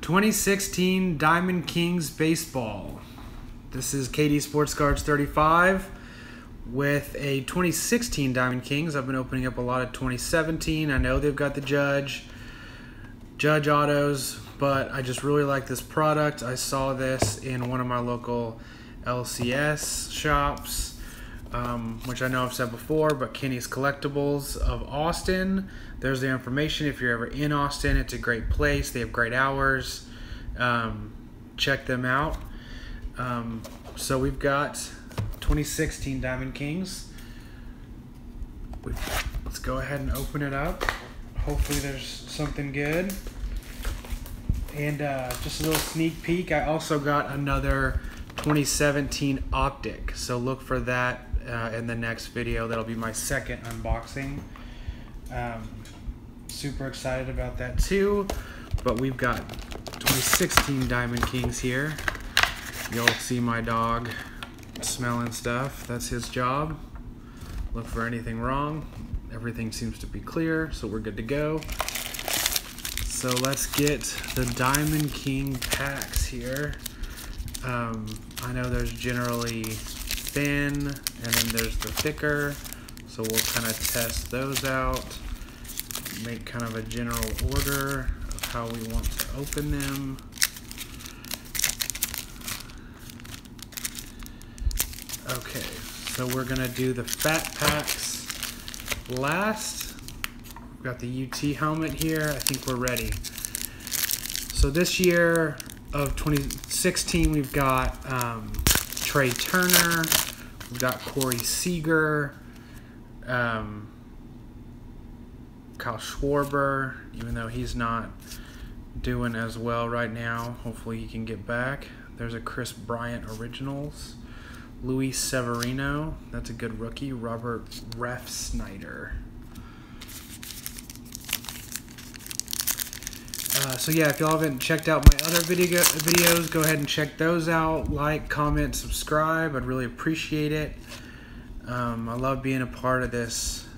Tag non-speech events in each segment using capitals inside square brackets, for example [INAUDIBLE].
2016 Diamond Kings Baseball. This is KD Sports Cards 35 with a 2016 Diamond Kings. I've been opening up a lot of 2017. I know they've got the Judge, Judge Autos, but I just really like this product. I saw this in one of my local LCS shops, um, which I know I've said before, but Kenny's Collectibles of Austin. There's the information if you're ever in Austin. It's a great place. They have great hours. Um, check them out. Um, so we've got 2016 Diamond Kings. We, let's go ahead and open it up. Hopefully there's something good. And uh, just a little sneak peek. I also got another 2017 Optic. So look for that uh, in the next video. That'll be my second unboxing. Um, super excited about that too. But we've got 2016 Diamond Kings here. You'll see my dog smelling stuff. That's his job. Look for anything wrong. Everything seems to be clear, so we're good to go. So let's get the Diamond King packs here. Um, I know there's generally thin, and then there's the thicker. So we'll kind of test those out. Make kind of a general order of how we want to open them. Okay, so we're gonna do the fat packs last. We've got the UT helmet here. I think we're ready. So this year of 2016, we've got um, Trea Turner, we've got Corey Seager, um, Kyle Schwarber, even though he's not doing as well right now. Hopefully he can get back. There's a Kris Bryant Originals. Luis Severino, that's a good rookie. Robert Refsnyder. Uh, so yeah, if y'all haven't checked out my other video videos, go ahead and check those out. Like, comment, subscribe. I'd really appreciate it. Um, I love being a part of this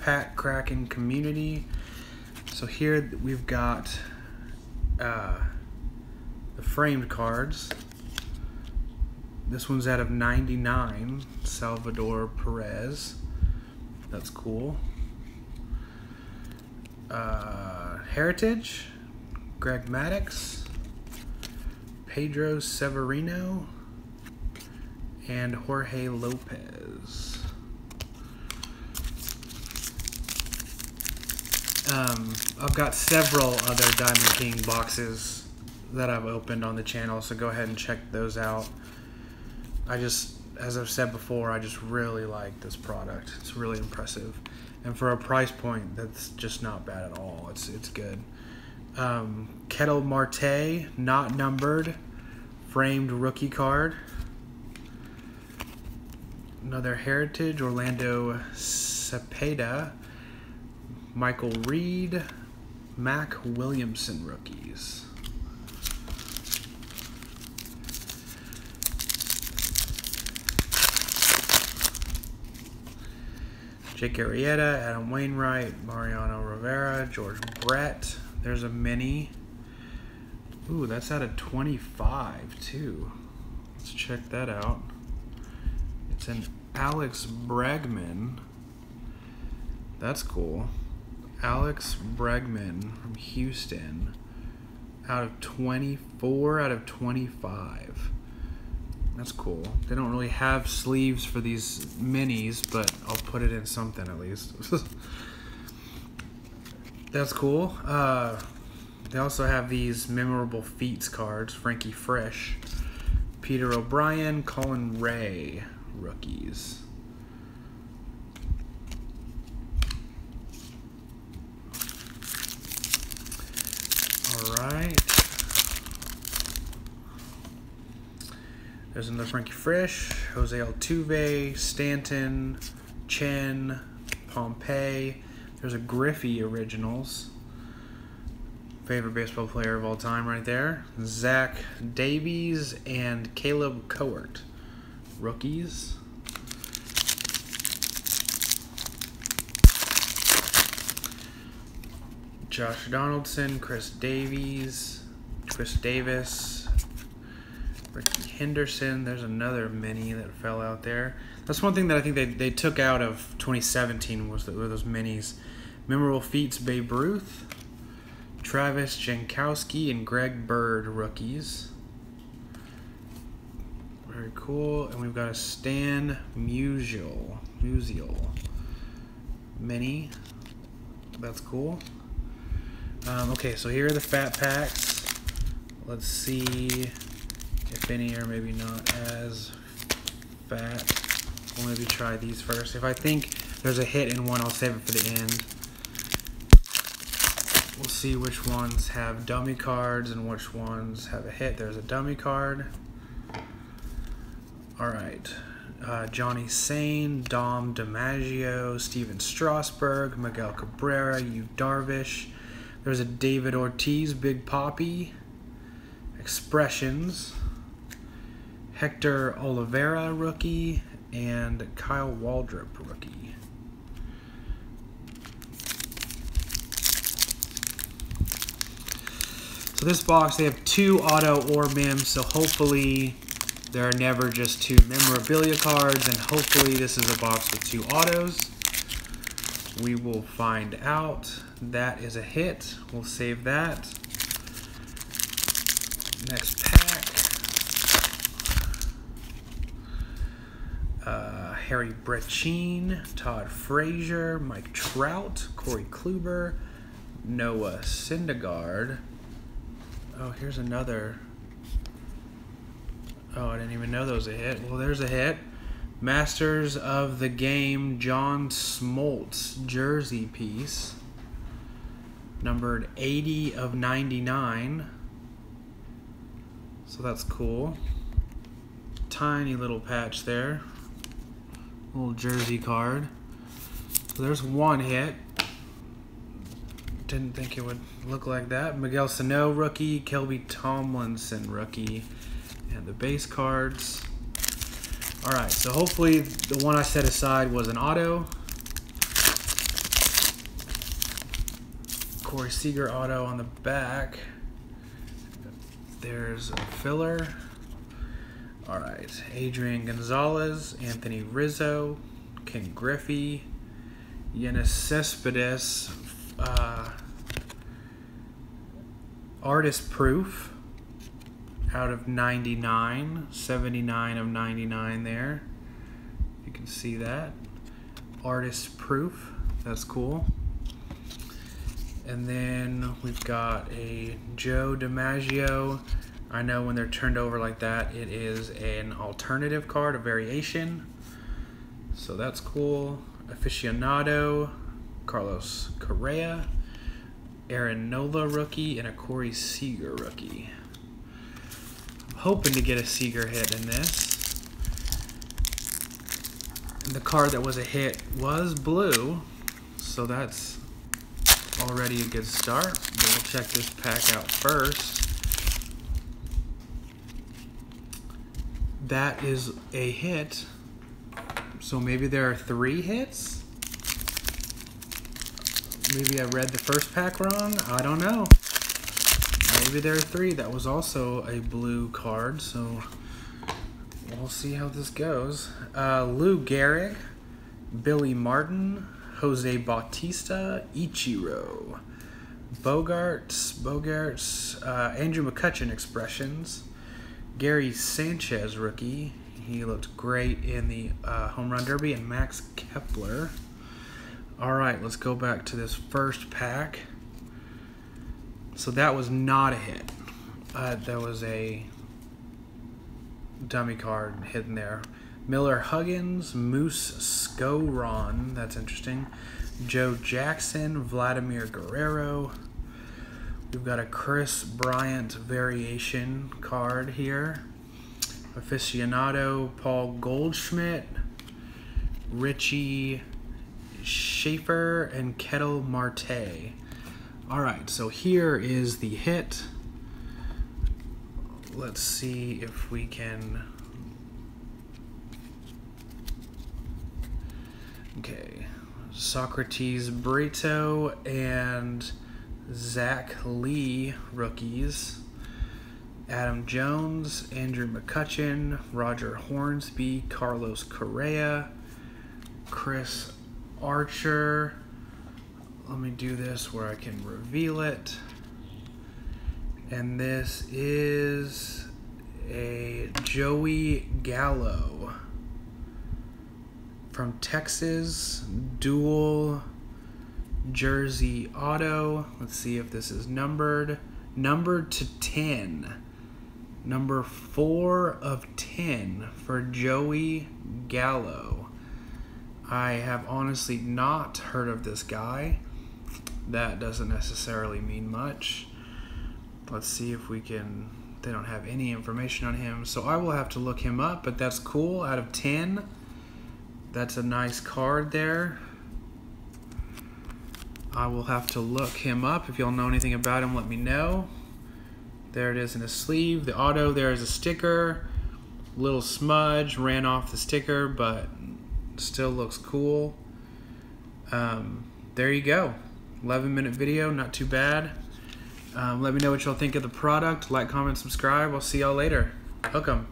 pack cracking community. So here we've got uh, the framed cards. This one's out of 99, Salvador Perez. That's cool. Uh, Heritage, Greg Maddux, Pedro Severino, and Jorge Lopez. Um, I've got several other Diamond King boxes that I've opened on the channel, so go ahead and check those out. I just, as I've said before, I just really like this product. It's really impressive, and for a price point, that's just not bad at all. It's it's good. Um, Ketel Marte, not numbered, framed rookie card. Another Heritage, Orlando Cepeda, Michael Reed, Mac Williamson rookies. Jake Arrieta, Adam Wainwright, Mariano Rivera, George Brett. There's a mini. Ooh, that's out of 25 too. Let's check that out. It's an Alex Bregman. That's cool. Alex Bregman from Houston out of 24 out of 25. That's cool. They don't really have sleeves for these minis, but I'll put it in something at least. [LAUGHS] That's cool. Uh, they also have these memorable feats cards. Frankie Frisch, Peter O'Brien, Colin Rea, rookies. All right. There's another Frankie Frisch, Jose Altuve, Stanton, Chen, Pompey. There's a Griffey Originals. Favorite baseball player of all time right there. Zach Davies and Kaleb Cowart. Rookies. Josh Donaldson, Chris Davies, Chris Davis, Rickey Henderson. There's another mini that fell out there. That's one thing that I think they, they took out of 2017 was the, were those minis. Memorable feats: Babe Ruth, Travis Jankowski, and Greg Bird rookies. Very cool. And we've got a Stan Musial. Musial. Mini. That's cool. Um, okay, so here are the fat packs. Let's see any are maybe not as fat. We'll maybe try these first. If I think there's a hit in one, I'll save it for the end. We'll see which ones have dummy cards and which ones have a hit. There's a dummy card. All right. Uh, Johnny Sain, Dom DiMaggio, Stephen Strasburg, Miguel Cabrera, Yu Darvish, there's a David Ortiz, Big Papi, Expressions, Hector Olivera, rookie, and Kyle Waldrop, rookie. So this box, they have two auto or mims, so hopefully there are never just two memorabilia cards, and hopefully this is a box with two autos. We will find out. That is a hit. We'll save that. Next pack. Uh, Harry Brecheen, Todd Frazier, Mike Trout, Corey Kluber, Noah Syndergaard. Oh, here's another. Oh, I didn't even know there was a hit. Well, there's a hit. Masters of the Game John Smoltz jersey piece. Numbered 80 of 99. So that's cool. Tiny little patch there. Little jersey card. So there's one hit. Didn't think it would look like that. Miguel Sano rookie, Kelby Tomlinson rookie, and the base cards. All right, so hopefully the one I set aside was an auto. Corey Seager auto on the back. There's a filler. All right, Adrian Gonzalez, Anthony Rizzo, Ken Griffey, Yoenis Cespedes, uh, Artist Proof, out of 99, 79 of 99 there. You can see that. Artist proof, that's cool. And then we've got a Joe DiMaggio. I know when they're turned over like that, it is an alternative card, a variation. So that's cool. Aficionado, Carlos Correa, Aaron Nola rookie, and a Corey Seager rookie I'm hoping to get a Seager hit in this. And the card that was a hit was blue, so that's already a good start. We'll check this pack out first. That is a hit. So maybe there are three hits? Maybe I read the first pack wrong? I don't know. Maybe there are three. That was also a blue card, so we'll see how this goes. Uh, Lou Gehrig, Billy Martin, Jose Bautista, Ichiro, Bogaerts, Bogaerts, uh, Andrew McCutchen expressions, Gary Sanchez rookie. He looked great in the uh, home run derby, and Max Kepler. All right, let's go back to this first pack. So that was not a hit. Uh, there was a dummy card hidden there. Miller Huggins, Moose Skowron, that's interesting. Joe Jackson, Vladimir Guerrero. We've got a Kris Bryant variation card here. Aficionado, Paul Goldschmidt, Richie Shaffer, and Ketel Marte. All right, so here is the hit. Let's see if we can. Okay, Socrates Brito and Zach Lee rookies. Adam Jones, Andrew McCutchen, Roger Hornsby, Carlos Correa, Chris Archer. Let me do this where I can reveal it. And this is a Joey Gallo from Texas, dual jersey auto. Let's see if this is numbered. Number to 10. Number 4 of 10 for Joey Gallo. I have honestly not heard of this guy. That doesn't necessarily mean much. Let's see if we can. They don't have any information on him, so I will have to look him up, but that's cool. Out of 10, that's a nice card there. I will have to look him up. If y'all know anything about him, let me know. There it is in his sleeve. The auto there is a sticker. Little smudge ran off the sticker, but still looks cool. Um, there you go. 11 minute video, not too bad. Um, let me know what y'all think of the product. Like, comment, subscribe. I'll see y'all later. Welcome.